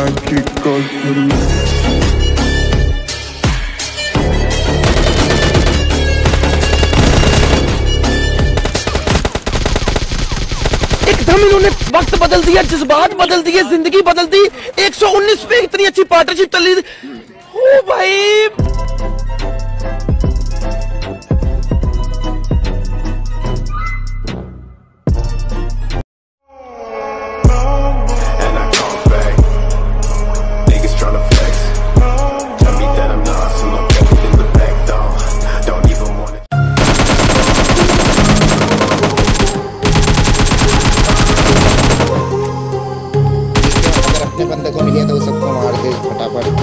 एकदम इन्होंने वक्त बदल दिया, जज्बात बदल दिए, ज़िंदगी बदल दी। 119 पे इतनी अच्छी पार्टनरशिप चल रही थी। ओ भाई! बंदे को मिले तो सबको मार दे फटाफट।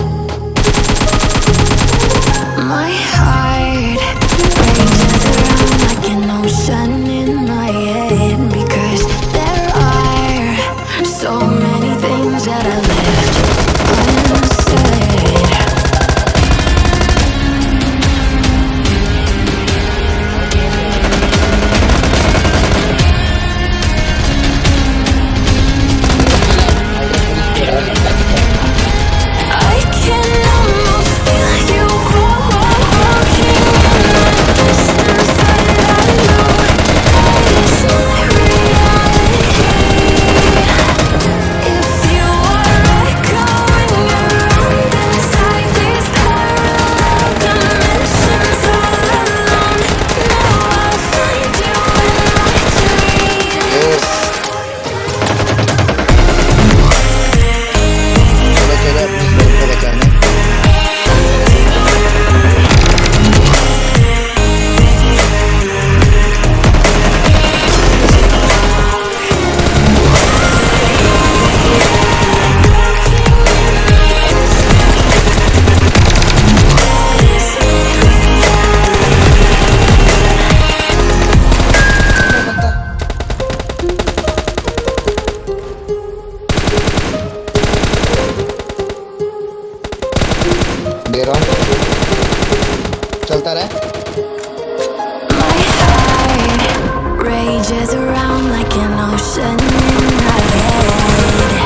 दे रहा हूँ चलता रहे Rages around like an ocean in my head.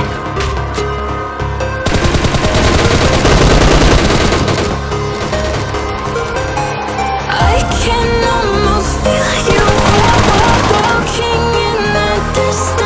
I Can almost feel you walking in the distance.